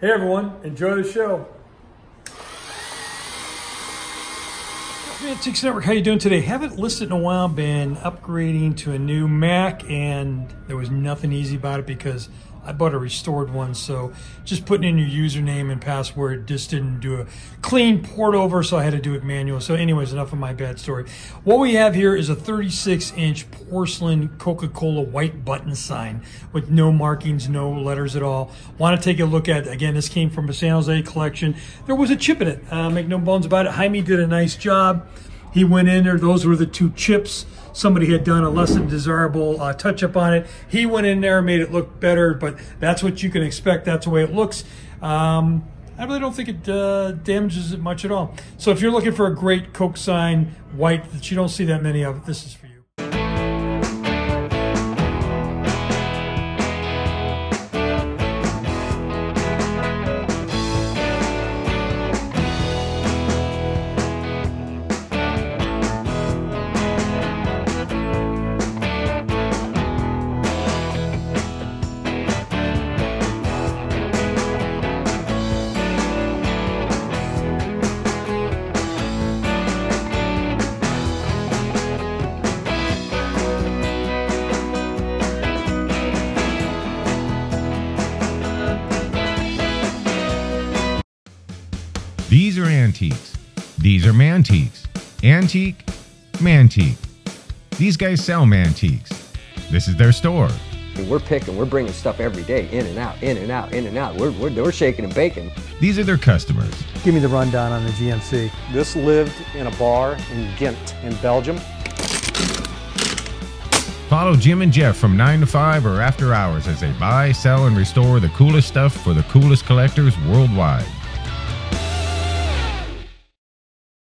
Hey everyone, enjoy the show. Mantiques Network, how you doing today? Haven't listed in a while, been upgrading to a new Mac and there was nothing easy about it because I bought a restored one, so just putting in your username and password just didn't do a clean port over, so I had to do it manual. So anyways, enough of my bad story. What we have here is a 36 inch porcelain Coca-Cola white button sign with no markings, no letters at all. Want to take a look at, again, this came from a San Jose collection. There was a chip in it, uh, make no bones about it. Jaime did a nice job. He went in there, those were the two chips somebody had done a less than desirable uh, touch up on it. He went in there, made it look better, but that's what you can expect. That's the way it looks. Um, I really don't think it uh, damages it much at all. So if you're looking for a great Coke sign, white, that you don't see that many of, this is for you. These are antiques. These are mantiques. Antique, mantique. These guys sell mantiques. This is their store. We're picking, we're bringing stuff every day, in and out, in and out, in and out. We're, we're, we're shaking and baking. These are their customers. Give me the rundown on the GMC. This lived in a bar in Ghent in Belgium. Follow Jim and Jeff from 9 to 5 or after hours as they buy, sell, and restore the coolest stuff for the coolest collectors worldwide.